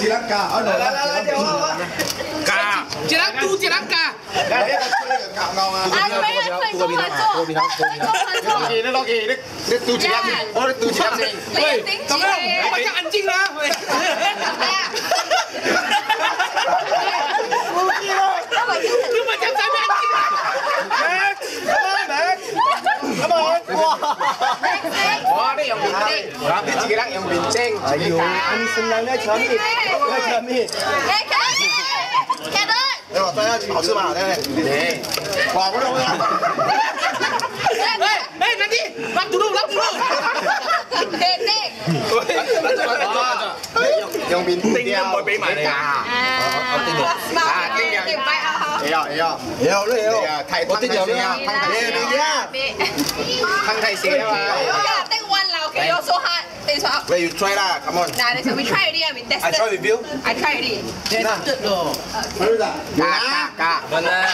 Sri Lanka ở nội Ka Sri Lanka Sri Lanka Anh mấy anh phải không? Phải không? Nó gì nó gì nó tu Sri Lanka Nó tu Sri Lanka Ôi cảm ơn Mà chắc anh chinh là Nhưng mà chắc chắn anh chinh là Back Back Come Grabe, sige lang, yung Vinceng. Ayun, anisin lang na, Chami. Na, Chami. Eh, Chami! Kevin! Đây bảo tôi là bảo sư bảo đây này. Bỏ có đâu không? Ê, ê, nắn đi. Bắt tủ đồ lắm rồi. Để đi. Dùng bình tinh nhầm bởi bế mày này à. À, tinh nhầm. À, tinh nhầm. Hiểu, hiểu. Hiểu nữa, hiểu. Thầy thăng thầy xe. Thăng thầy xe. Thăng thầy xe mà. Where you try lah, come on. Nah, that's we try already, we tested. I try with you. I try it. Nah, already. Tested though. Baru tak? Kak. Kak. Benar.